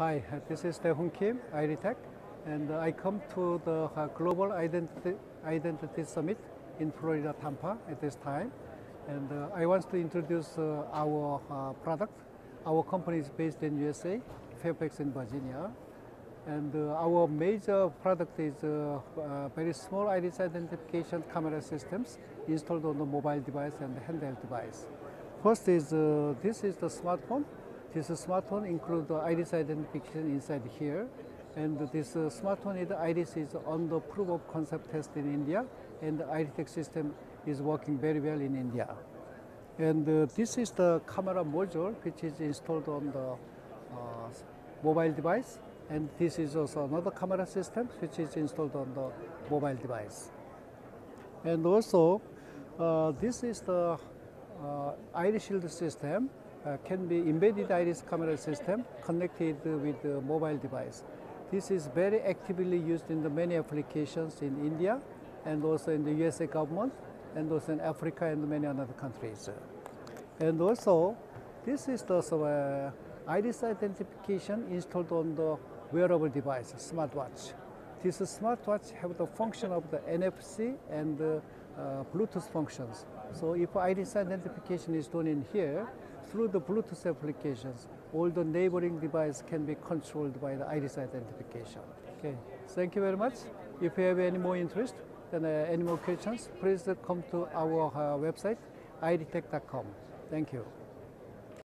Hi, uh, this is Daehoon Kim, IriTech, and uh, I come to the uh, Global Identity, Identity Summit in Florida, Tampa at this time. And uh, I want to introduce uh, our uh, product. Our company is based in USA, Fairfax in Virginia. And our major product is very small iris identification camera systems installed on the mobile device and the handheld device. First is this is the smartphone. This smartphone includes the iris identification inside here. And this uh, smartphone is, iris is on the proof of concept test in India. And the IriTech system is working very well in India. And uh, this is the camera module which is installed on the uh, mobile device. And this is also another camera system which is installed on the mobile device. And also, uh, this is the uh, IriShield system. Uh, can be embedded iris camera system connected with the mobile device. This is very actively used in the many applications in India and also in the USA government and also in Africa and many other countries. And also, this is the so, uh, iris identification installed on the wearable device, smartwatch. This smartwatch have the function of the NFC and the uh, Bluetooth functions. So if iris identification is done in here, through the Bluetooth applications, all the neighboring devices can be controlled by the iris identification. Okay, thank you very much. If you have any more interest, then uh, any more questions, please uh, come to our uh, website, iritech.com. Thank you.